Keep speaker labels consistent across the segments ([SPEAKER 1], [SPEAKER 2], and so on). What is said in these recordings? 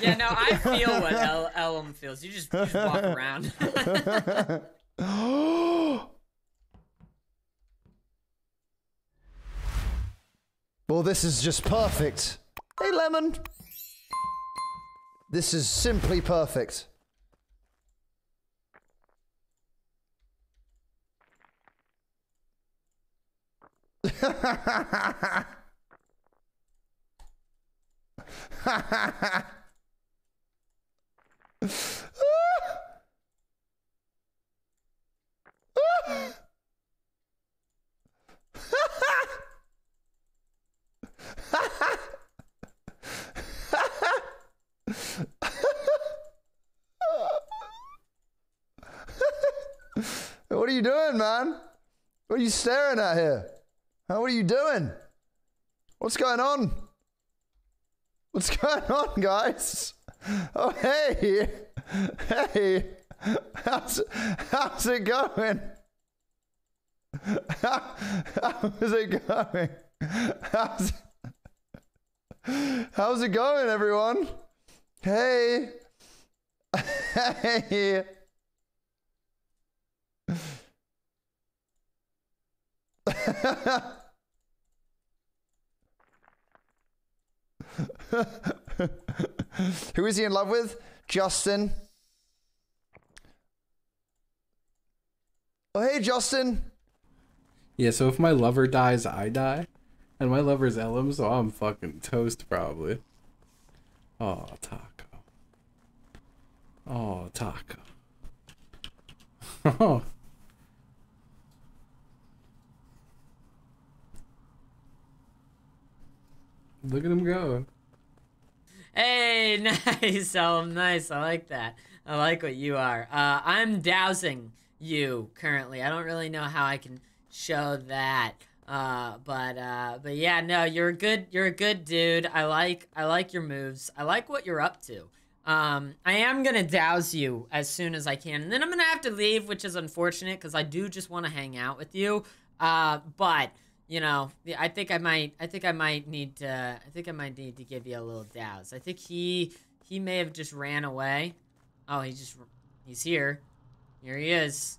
[SPEAKER 1] Yeah, no, I feel what El- Ellum feels. You just, you just walk around.
[SPEAKER 2] well, this is just perfect. Hey, Lemon. This is simply perfect. what are you doing, man? What are you staring at here? What are you doing? What's going on? What's going on, guys? Oh, hey! Hey! How's, how's it going? How, how's it going? How's, how's it going, everyone? Hey! Hey! Who is he in love with? Justin. Oh, hey, Justin.
[SPEAKER 3] Yeah, so if my lover dies, I die. And my lover's Ellum, so I'm fucking toast probably. Oh, taco. Oh, taco. Oh. Look at him go.
[SPEAKER 1] Hey, nice, Ellum, nice. I like that. I like what you are. Uh, I'm dousing you currently. I don't really know how I can show that. Uh, but uh, but yeah, no, you're a good you're a good dude. I like I like your moves. I like what you're up to. Um, I am gonna douse you as soon as I can, and then I'm gonna have to leave, which is unfortunate because I do just want to hang out with you. Uh, but you know, I think I might I think I might need to I think I might need to give you a little douse. I think he he may have just ran away. Oh, he just he's here. Here he is.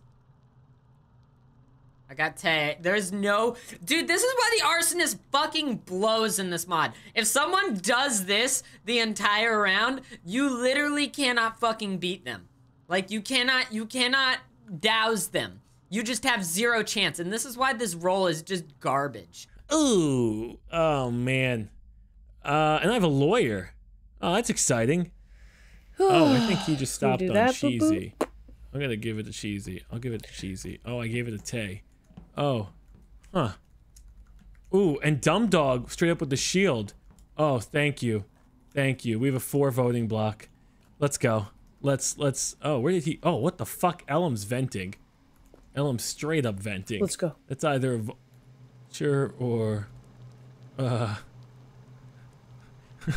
[SPEAKER 1] I got Tay. There's no. Dude, this is why the arsonist fucking blows in this mod. If someone does this the entire round, you literally cannot fucking beat them. Like, you cannot. You cannot douse them. You just have zero chance. And this is why this role is just garbage.
[SPEAKER 4] Ooh, oh man. Uh, and I have a lawyer. Oh, that's exciting. Oh, I think he just stopped on
[SPEAKER 5] that, boo-boo?
[SPEAKER 4] cheesy. I'm gonna give it to cheesy. I'll give it to cheesy. Oh, I gave it to Tay. Oh, huh. Ooh, and Dumb Dog straight up with the shield. Oh, thank you, thank you. We have a four voting block. Let's go. Let's let's. Oh, where did he? Oh, what the fuck? Ellum's venting. Ellum's straight up venting.
[SPEAKER 5] Let's go.
[SPEAKER 4] It's either a sure or uh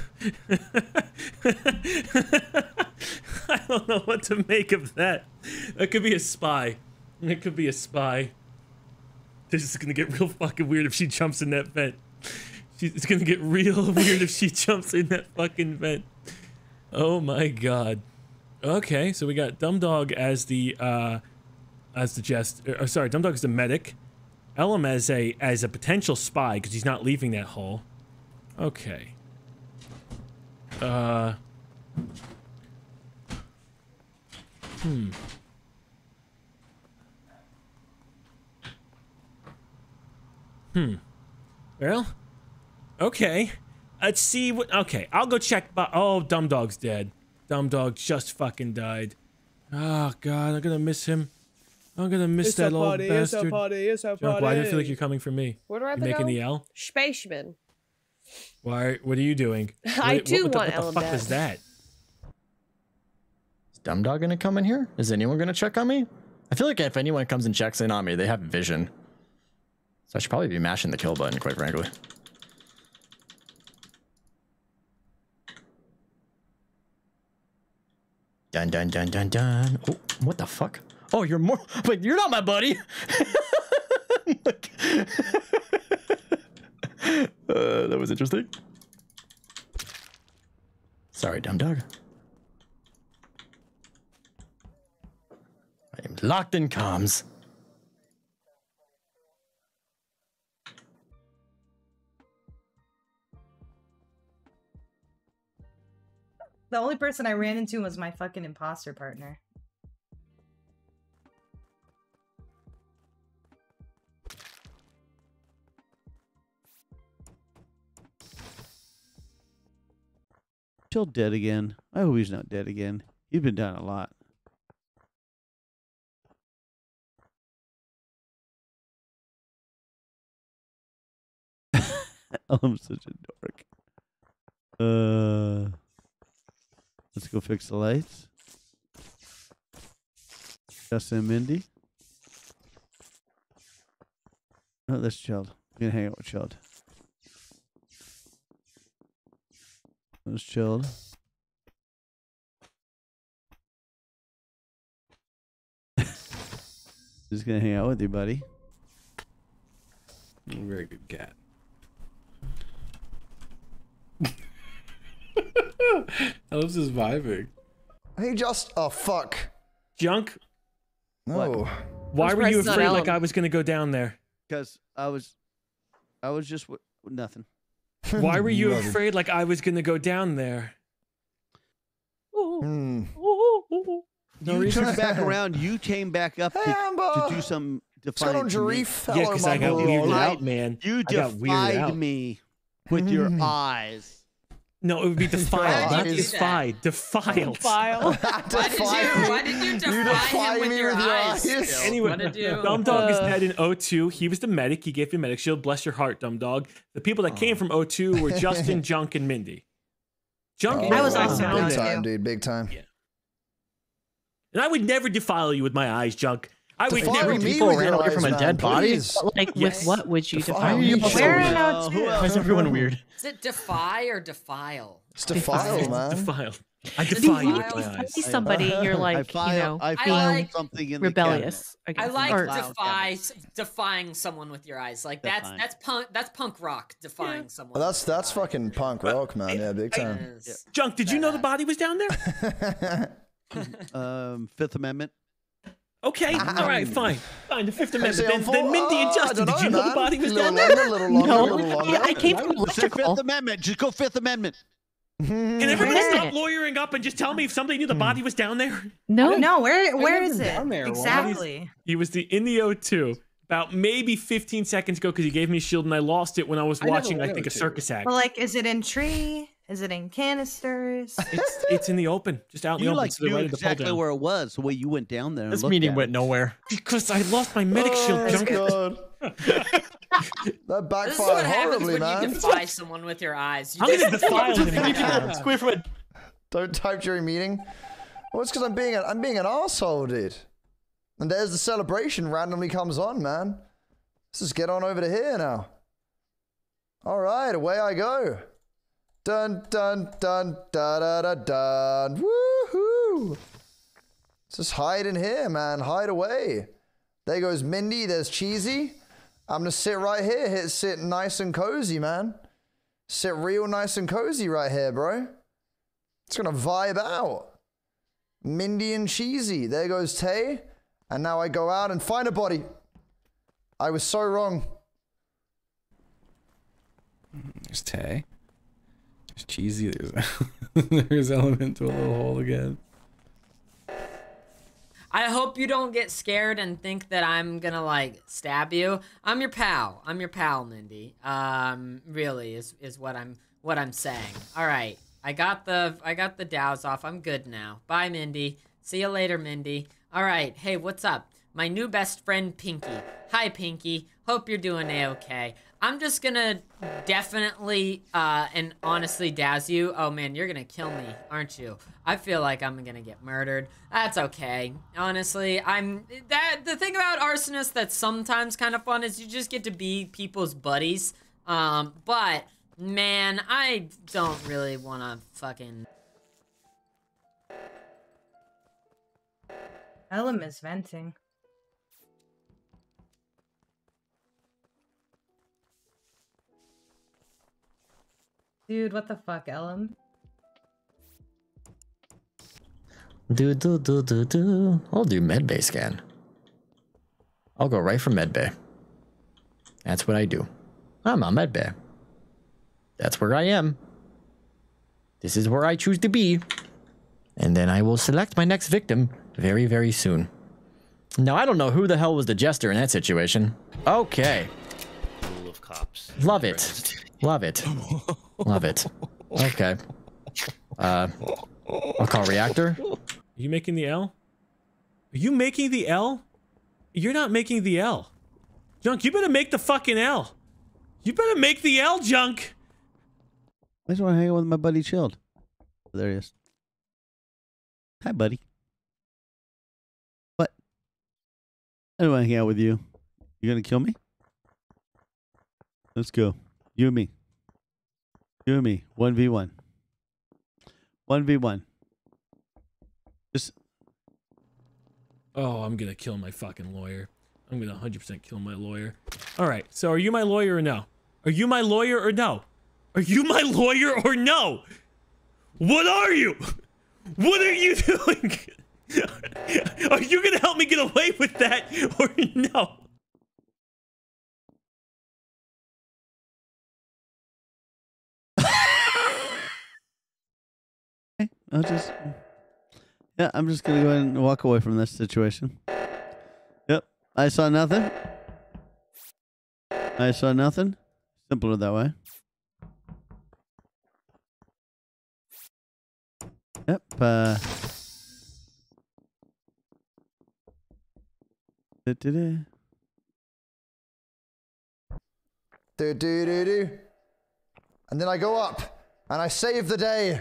[SPEAKER 4] I don't know what to make of that. That could be a spy. It could be a spy. This is gonna get real fucking weird if she jumps in that vent. She's, it's gonna get real weird if she jumps in that fucking vent. Oh my god. Okay, so we got Dumb Dog as the uh as the jest. Uh, sorry, Dumb Dog is the medic. Ellum as a as a potential spy because he's not leaving that hole. Okay. Uh. Hmm. Hmm. Well. Okay. Let's see what. Okay, I'll go check. But oh, Dumb Dog's dead. Dumb Dog just fucking died. Oh God, I'm gonna miss him. I'm gonna miss
[SPEAKER 5] It's
[SPEAKER 4] that
[SPEAKER 5] a
[SPEAKER 4] old
[SPEAKER 5] party, it's a
[SPEAKER 4] bastard.
[SPEAKER 5] party, it's a
[SPEAKER 4] Junk, why do I feel like you're coming for me?
[SPEAKER 5] Where do I have
[SPEAKER 4] You
[SPEAKER 5] to
[SPEAKER 4] making
[SPEAKER 5] go?
[SPEAKER 4] the L?
[SPEAKER 5] Spaceman.
[SPEAKER 4] Why? What are you doing?
[SPEAKER 5] I
[SPEAKER 4] What-
[SPEAKER 5] too
[SPEAKER 4] what, the-
[SPEAKER 5] want
[SPEAKER 4] what the fuck
[SPEAKER 5] back.
[SPEAKER 4] was that?
[SPEAKER 6] Is Dumb Dog gonna come in here? Is anyone gonna check on me? I feel like if anyone comes and checks in on me, they have vision. So I should probably be mashing the kill button, quite frankly. Dun dun dun dun dun. Oh, what the fuck? Oh, you're more. Wait, you're not my buddy. Uh, that was interesting. Sorry, dumb dog. I am locked in comms.
[SPEAKER 5] The only person I ran into was my fucking imposter partner.
[SPEAKER 7] Still dead again. I hope he's not dead again. He's been down a lot. I'm such a dork. Uh, let's go fix the lights. Justin Mindy. Oh, that's Child. I'm gonna hang out with Chilled. That's Chilled. Just gonna hang out with you, buddy.
[SPEAKER 3] Very good cat. Ellis is vibing.
[SPEAKER 2] He just. Oh, fuck.
[SPEAKER 4] Junk,
[SPEAKER 2] No.
[SPEAKER 4] why were you afraid like I was gonna go down there?
[SPEAKER 7] Because I was, I was just w- nothing.
[SPEAKER 4] Why were you afraid like I was gonna go down there?
[SPEAKER 2] Hmm.
[SPEAKER 4] No
[SPEAKER 7] you
[SPEAKER 4] reason.
[SPEAKER 7] turned back around. You came back up
[SPEAKER 2] Hey,
[SPEAKER 7] to, to do some
[SPEAKER 2] What's
[SPEAKER 7] defiant to me.
[SPEAKER 4] Yeah, because I got weirded out, man.
[SPEAKER 7] You
[SPEAKER 4] I got weirded
[SPEAKER 7] defied
[SPEAKER 4] out.
[SPEAKER 7] me with your eyes.
[SPEAKER 4] No, it would be defiled,
[SPEAKER 2] Why
[SPEAKER 4] not
[SPEAKER 2] did
[SPEAKER 4] defied. Defiled.
[SPEAKER 8] File.
[SPEAKER 1] Why did you? Why did you defy,
[SPEAKER 2] defy
[SPEAKER 1] him with
[SPEAKER 2] me
[SPEAKER 1] your
[SPEAKER 2] with your
[SPEAKER 1] eyes?
[SPEAKER 2] eyes.
[SPEAKER 4] Anyway,
[SPEAKER 1] what did you?
[SPEAKER 4] Dumb Dog is
[SPEAKER 8] Uh.
[SPEAKER 4] dead in O2. He was the medic. He gave you a medic shield. Bless your heart, Dumb Dog. The people that came from O2 were Justin, Junk, and Mindy. Junk,
[SPEAKER 2] Oh,
[SPEAKER 5] I was
[SPEAKER 4] went
[SPEAKER 5] also
[SPEAKER 4] down
[SPEAKER 5] down
[SPEAKER 2] Big
[SPEAKER 4] there.
[SPEAKER 5] there.
[SPEAKER 2] time, dude. Big time.
[SPEAKER 4] And I would never defile you with my eyes, Junk. I would
[SPEAKER 2] Defile
[SPEAKER 4] never.
[SPEAKER 2] me
[SPEAKER 6] people ran
[SPEAKER 2] your
[SPEAKER 6] away
[SPEAKER 2] eyes,
[SPEAKER 6] from a dead body?
[SPEAKER 8] Like
[SPEAKER 4] Yes.
[SPEAKER 8] with what would you
[SPEAKER 2] Define
[SPEAKER 8] define?
[SPEAKER 2] me.
[SPEAKER 5] Where
[SPEAKER 2] Sure.
[SPEAKER 5] in
[SPEAKER 7] Uh,
[SPEAKER 5] O2?
[SPEAKER 6] Why is everyone weird?
[SPEAKER 1] Is it defy or defile?
[SPEAKER 2] It's defiled, man.
[SPEAKER 4] Defiled. I defy
[SPEAKER 1] you
[SPEAKER 4] you with
[SPEAKER 1] defile
[SPEAKER 4] my eyes.
[SPEAKER 8] See somebody, you're
[SPEAKER 7] I
[SPEAKER 8] like,
[SPEAKER 7] file,
[SPEAKER 8] you know,
[SPEAKER 7] I
[SPEAKER 1] I
[SPEAKER 7] file
[SPEAKER 1] like
[SPEAKER 7] something in the
[SPEAKER 8] rebellious.
[SPEAKER 1] I
[SPEAKER 8] against-
[SPEAKER 1] like
[SPEAKER 8] or-
[SPEAKER 1] defy defying someone with your eyes. Like that's
[SPEAKER 7] Define.
[SPEAKER 1] that's punk that's punk rock defying someone.
[SPEAKER 2] Well, that's that's
[SPEAKER 1] eyes.
[SPEAKER 2] fucking punk rock, man. Yeah, big time.
[SPEAKER 1] Yes.
[SPEAKER 4] Junk, did you know the body was down there?
[SPEAKER 7] Um, Fifth Amendment.
[SPEAKER 4] Okay, ah, all right, um, fine, fine. The Fifth Amendment. Then, then Mindy uh, and
[SPEAKER 2] Oh,
[SPEAKER 4] Justin,
[SPEAKER 2] don't
[SPEAKER 4] did you
[SPEAKER 2] know,
[SPEAKER 4] know the body was down there?
[SPEAKER 2] longer, little longer,
[SPEAKER 8] No,
[SPEAKER 2] little longer.
[SPEAKER 8] I, I came from
[SPEAKER 7] Say Fifth. Amendment. Just go Fifth Amendment.
[SPEAKER 4] Can everybody
[SPEAKER 8] Where?
[SPEAKER 4] stop lawyering up and just tell me if somebody knew the hmm. body was down there?
[SPEAKER 8] No,
[SPEAKER 5] No, where where
[SPEAKER 3] never
[SPEAKER 5] is it?
[SPEAKER 3] there. Why?
[SPEAKER 5] Exactly.
[SPEAKER 4] He was the in the O2 about maybe 15 seconds ago because he gave me a shield and I lost it when I was
[SPEAKER 3] I
[SPEAKER 4] watching, I
[SPEAKER 3] went
[SPEAKER 4] think, a
[SPEAKER 3] O2.
[SPEAKER 4] circus act.
[SPEAKER 5] Well, like, is it in tree? Is it in canisters?
[SPEAKER 4] It's it's in the open, just out in
[SPEAKER 7] You
[SPEAKER 4] the open.
[SPEAKER 7] like
[SPEAKER 4] to the
[SPEAKER 7] knew
[SPEAKER 4] right the
[SPEAKER 7] exactly where it was. The way you went down there. And
[SPEAKER 6] This meeting
[SPEAKER 7] at
[SPEAKER 6] went
[SPEAKER 7] it.
[SPEAKER 6] nowhere.
[SPEAKER 4] Because I lost my medic
[SPEAKER 2] Oh,
[SPEAKER 4] shield,
[SPEAKER 2] my
[SPEAKER 4] Junk.
[SPEAKER 2] God. that
[SPEAKER 1] This is what happens
[SPEAKER 2] horribly,
[SPEAKER 1] when
[SPEAKER 2] man.
[SPEAKER 1] you defy someone with your eyes. You
[SPEAKER 4] I'm gonna
[SPEAKER 1] just-
[SPEAKER 4] defile him.
[SPEAKER 6] Square from a
[SPEAKER 2] Don't type during meeting. Well, it's because I'm being a, I'm being an asshole, dude. And there's the celebration randomly comes on, man. Let's just get on over to here now. All right, away I go. Dun dun dun da da da dun. Woohoo! Just hide in here, man. Hide away. There goes Mindy. There's Cheesy. I'm gonna sit right here. Hit sit nice and cozy, man. Sit real nice and cozy right here, bro. It's gonna vibe out. Mindy and Cheesy. There goes Tay. And now I go out and find a body. I was so wrong.
[SPEAKER 3] There's Tay. Cheesy. There's, there's Element to a little hole again.
[SPEAKER 1] I hope you don't get scared and think that I'm gonna like stab you. I'm your pal. I'm your pal, Mindy. Um, really is is what I'm what I'm saying. All right, I got the I got the dows off. I'm good now. Bye, Mindy. See you later, Mindy. All right. Hey, what's up? My new best friend, Pinky. Hi, Pinky. Hope you're doing a-okay. I'm just gonna definitely uh, and honestly daz you. Oh man, you're gonna kill me, aren't you? I feel like I'm gonna get murdered. That's okay. Honestly, I'm that the thing about arsonists that's sometimes kind of fun is you just get to be people's buddies. Um, but man, I don't really want to fucking.
[SPEAKER 5] Ellum is venting. Dude, what the fuck, Ellum?
[SPEAKER 6] Do do do do do. I'll do medbay scan. I'll go right for medbay. That's what I do. I'm on medbay. That's where I am. This is where I choose to be. And then I will select my next victim very, very soon. Now, I don't know who the hell was the jester in that situation. Okay.
[SPEAKER 8] Rule of cops.
[SPEAKER 6] Love it. Love it. Love it. Okay. Uh, I'll call reactor.
[SPEAKER 4] Are you making the L? Are you making the L? You're not making the L. Junk, you better make the fucking L. You better make the L, Junk.
[SPEAKER 7] I just want to hang out with my buddy Chilled. There he is. Hi, buddy. What? I don't want to hang out with you. You gonna kill me? Let's go. You and me. You and me. One v one. One v one. Just
[SPEAKER 4] Oh, I'm gonna kill my fucking lawyer. I'm gonna 100% kill my lawyer. All right. So, are you my lawyer or no? Are you my lawyer or no? Are you my lawyer or no? What are you? What are you doing? Are you gonna help me get away with that or no?
[SPEAKER 7] I'll just. Yeah, I'm just gonna go ahead and walk away from this situation. Yep, I saw nothing. I saw nothing. Simpler that way. Yep. Uh. da-da-da.
[SPEAKER 2] Do do do do. And then I go up and I save the day.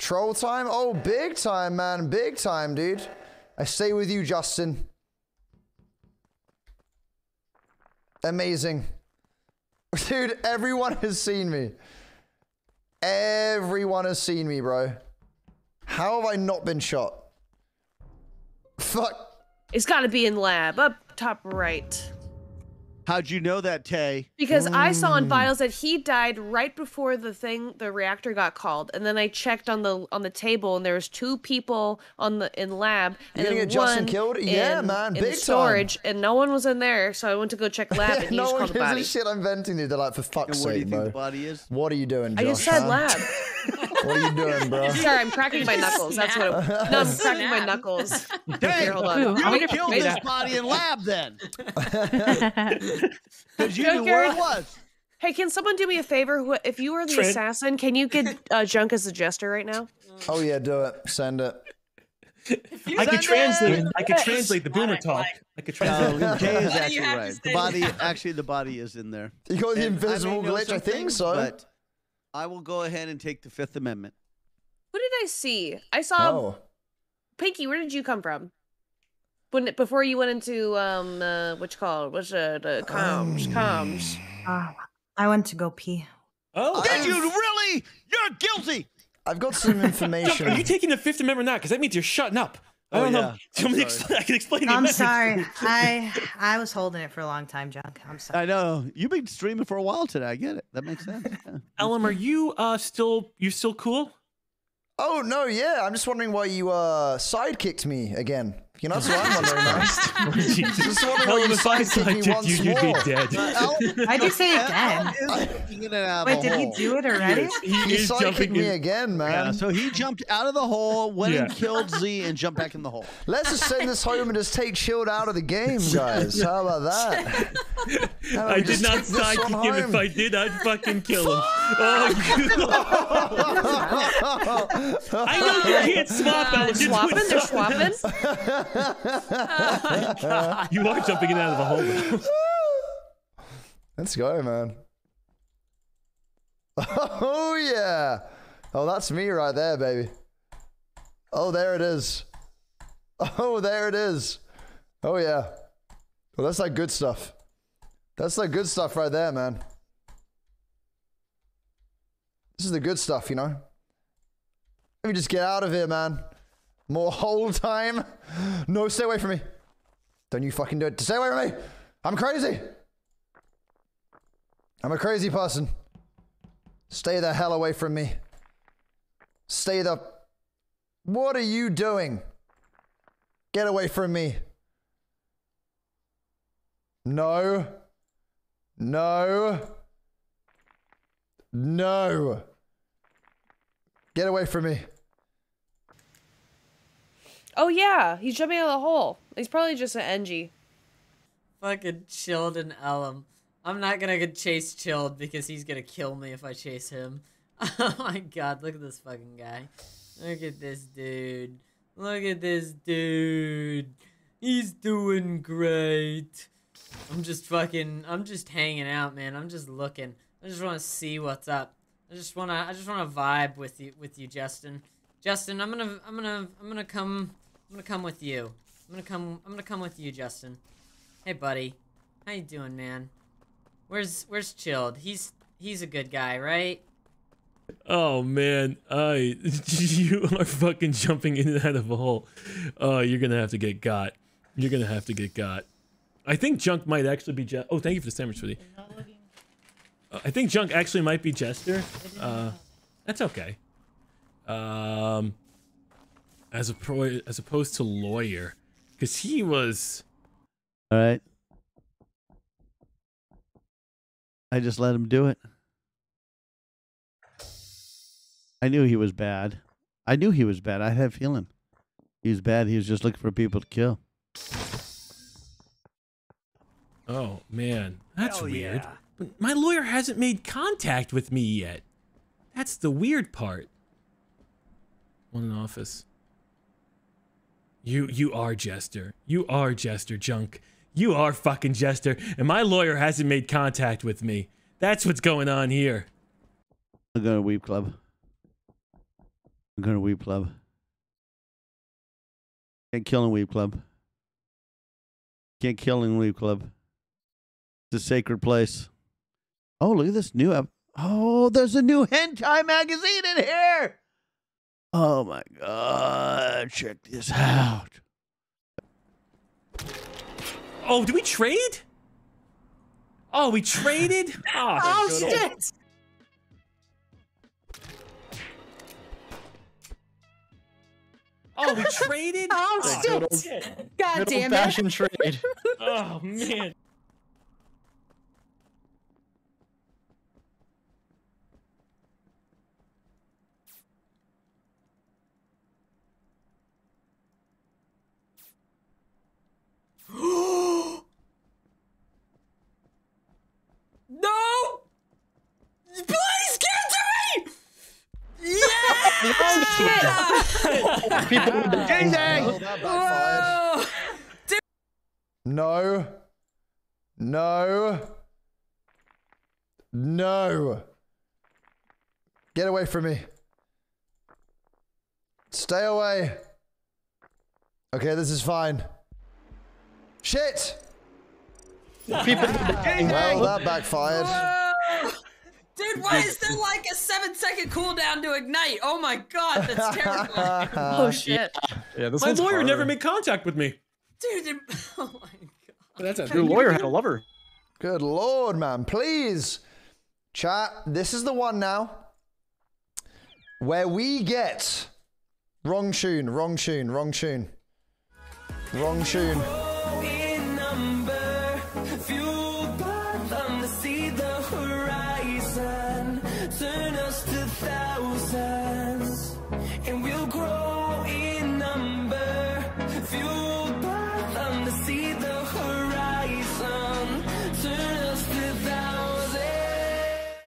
[SPEAKER 2] Troll time? Oh, big time, man. Big time, dude. I stay with you, Justin. Amazing. Dude, everyone has seen me. Everyone has seen me, bro. How have I not been shot? Fuck.
[SPEAKER 9] It's got to be in lab, up top right.
[SPEAKER 7] How'd you know that, Tay?
[SPEAKER 9] Because I saw in files mm. that he died right before the thing, the reactor got called, and then I checked on the on the table, and there was two people on the in lab, and
[SPEAKER 2] gonna
[SPEAKER 9] then
[SPEAKER 2] get Justin
[SPEAKER 9] one
[SPEAKER 2] killed? Yeah,
[SPEAKER 9] in-
[SPEAKER 2] man,
[SPEAKER 9] in
[SPEAKER 2] big time.
[SPEAKER 9] storage, and no one was in there, so I went to go check lab, and he
[SPEAKER 2] no
[SPEAKER 9] just
[SPEAKER 2] one
[SPEAKER 9] called the
[SPEAKER 2] gives
[SPEAKER 9] body.
[SPEAKER 2] a shit I'm venting to. They're like, for fuck's
[SPEAKER 7] And where do you
[SPEAKER 2] sake,
[SPEAKER 7] think
[SPEAKER 2] bro.
[SPEAKER 7] the body is?
[SPEAKER 2] What are you doing, Josh?
[SPEAKER 9] I just said
[SPEAKER 2] huh?
[SPEAKER 9] lab.
[SPEAKER 2] What are you doing, bro?
[SPEAKER 9] Sorry, I'm cracking my knuckles. That's what. I'm, no, I'm cracking my knuckles. Here, hold on.
[SPEAKER 5] Ooh,
[SPEAKER 7] You killed
[SPEAKER 5] Wait,
[SPEAKER 7] this
[SPEAKER 5] uh,
[SPEAKER 7] body in lab then. Because you knew where it was.
[SPEAKER 9] Hey, can someone do me a favor? If you were the
[SPEAKER 4] Trent.
[SPEAKER 9] assassin, can you get uh, Junk as a jester right now?
[SPEAKER 2] Oh yeah, do it. Send it.
[SPEAKER 4] I could translate. I could translate the boomer talk. I could translate.
[SPEAKER 7] No, Jay is actually
[SPEAKER 1] you have to
[SPEAKER 7] right. The
[SPEAKER 1] say
[SPEAKER 7] body, actually, the body is in there.
[SPEAKER 2] You got the
[SPEAKER 7] And I may
[SPEAKER 2] invisible glitch. I think so.
[SPEAKER 7] But I will go ahead and take the Fifth Amendment.
[SPEAKER 9] What did I see? I saw
[SPEAKER 2] oh,
[SPEAKER 9] Pinky. Where did you come from? When before you went into um uh, what you call it? What's uh, the comms? Comms.
[SPEAKER 5] Ah, I went to go pee.
[SPEAKER 4] Oh,
[SPEAKER 7] Did you really? You're guilty.
[SPEAKER 2] I've got some information.
[SPEAKER 4] are you taking the Fifth Amendment now? Because that means you're shutting up. I
[SPEAKER 7] Oh,
[SPEAKER 4] don't
[SPEAKER 7] yeah.
[SPEAKER 4] know. Do you want me to
[SPEAKER 7] I'm
[SPEAKER 4] expl- I can explain the
[SPEAKER 5] I'm
[SPEAKER 4] amendment.
[SPEAKER 5] sorry. I I was holding it for a long time, Junk. I'm sorry.
[SPEAKER 7] I know. You've been streaming for a while today. I get it. That makes sense. Yeah.
[SPEAKER 4] Ellum, are you uh still you still cool?
[SPEAKER 2] oh no, yeah. I'm just wondering why you uh sidekicked me again. You know, that's what I'm wondering. man.
[SPEAKER 4] Jesus.
[SPEAKER 2] Just wondering why
[SPEAKER 4] Ellum,
[SPEAKER 2] you
[SPEAKER 4] if I
[SPEAKER 2] sidekicked me once
[SPEAKER 4] you, you'd be dead.
[SPEAKER 5] I'd you say again? Wait, did he do it already?
[SPEAKER 4] He
[SPEAKER 2] He
[SPEAKER 4] is
[SPEAKER 2] sidekicked
[SPEAKER 4] jumping
[SPEAKER 2] me
[SPEAKER 4] in.
[SPEAKER 2] again, man.
[SPEAKER 7] Yeah, so he jumped out of the hole, went and killed Z, and jumped back in the hole.
[SPEAKER 2] Let's just send this home and just take Chilled out of the game, guys. How about that? How about
[SPEAKER 4] I
[SPEAKER 2] we
[SPEAKER 4] did
[SPEAKER 2] just
[SPEAKER 4] not
[SPEAKER 2] take this one
[SPEAKER 4] sidekick him. If? I did, I'd fucking kill him. Oh, I know you can't swap, Ellum.
[SPEAKER 9] They're swapping. They're
[SPEAKER 4] something.
[SPEAKER 9] Swapping.
[SPEAKER 4] You are jumping in out of the hole.
[SPEAKER 2] Let's go, man. Oh yeah. Oh, that's me right there, baby. Oh, there it is. Oh, there it is. Oh yeah. Well, that's like good stuff. That's like good stuff right there, man. This is the good stuff, you know. Let me just get out of here, man. More whole time. No, stay away from me. Don't you fucking do it. Stay away from me. I'm crazy. I'm a crazy person. Stay the hell away from me. Stay the What are you doing? Get away from me. No. No. No. Get away from me.
[SPEAKER 9] Oh yeah, he's jumping out of the hole. He's probably just an NG.
[SPEAKER 1] Fucking chilled and Ellum. I'm not gonna get chase chilled because he's gonna kill me if I chase him. Oh my god, look at this fucking guy. Look at this dude. Look at this dude. He's doing great. I'm just fucking I'm just hanging out, man. I'm just looking. I just wanna see what's up. I just wanna I just wanna vibe with you with you, Justin. Justin, I'm gonna I'm gonna I'm gonna come I'm gonna come with you. I'm gonna come I'm gonna come with you, Justin. Hey buddy. How you doing, man? Where's where's chilled? He's he's a good guy, right?
[SPEAKER 4] Oh man, I you are fucking jumping in and out of a hole. Oh, you're gonna have to get got. You're gonna have to get got. I think Junk might actually be. Je- oh, thank you for the sandwich, Footy. Uh, I think Junk actually might be Jester. Uh, that's okay. Um, as a pro, as opposed to lawyer, because he was.
[SPEAKER 7] All right. I just let him do it. I knew he was bad. I knew he was bad. I had a feeling. He was bad. He was just looking for people to kill.
[SPEAKER 4] Oh man, that's weird. But my lawyer hasn't made contact with me yet. That's the weird part. One in office. You you are Jester. You are Jester Junk. You are fucking Jester, and my lawyer hasn't made contact with me. That's what's going on here.
[SPEAKER 7] I'm going to Weep Club. I'm going to Weep Club. Can't kill in Weep Club. Can't kill in Weep Club. It's a sacred place. Oh, look at this new app. Oh, there's a new hentai magazine in here. Oh my god, check this out.
[SPEAKER 4] Oh, did we trade? Oh, we traded? Ah, oh,
[SPEAKER 1] Oh
[SPEAKER 4] good old-
[SPEAKER 1] shit!
[SPEAKER 4] Oh, we traded?
[SPEAKER 5] Oh,
[SPEAKER 4] good old-
[SPEAKER 5] shit. God damn it.
[SPEAKER 6] Fashion trade.
[SPEAKER 4] Oh man.
[SPEAKER 1] No! Please give it to me! Yeah!
[SPEAKER 6] People with the
[SPEAKER 2] backfired. No. No. No. Get away from me. Stay away. Okay, this is fine. Shit!
[SPEAKER 6] people with the gang
[SPEAKER 2] Well, that backfired.
[SPEAKER 1] Whoa! Dude, why is there like a seven second cooldown to ignite? Oh my god, that's terrifying.
[SPEAKER 9] Oh shit.
[SPEAKER 6] Yeah, this
[SPEAKER 4] My lawyer
[SPEAKER 6] harder.
[SPEAKER 4] never made contact with me.
[SPEAKER 1] Dude, oh my god.
[SPEAKER 3] But That's a
[SPEAKER 6] Your lawyer had a lover.
[SPEAKER 2] Good lord, man. Please. Chat, this is the one now where we get. Wrong tune, wrong tune, wrong tune. Wrong tune.